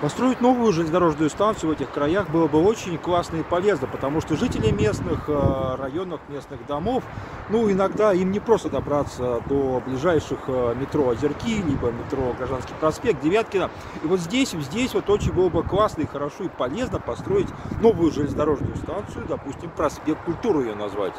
Построить новую железнодорожную станцию в этих краях было бы очень классно и полезно, потому что жители местных э, районов, местных домов, ну, иногда им не просто добраться до ближайших э, метро Озерки, либо метро Гражданский проспект, Девяткина. И вот здесь, здесь вот очень было бы классно и хорошо и полезно построить новую железнодорожную станцию, допустим, проспект Культуру ее назвать.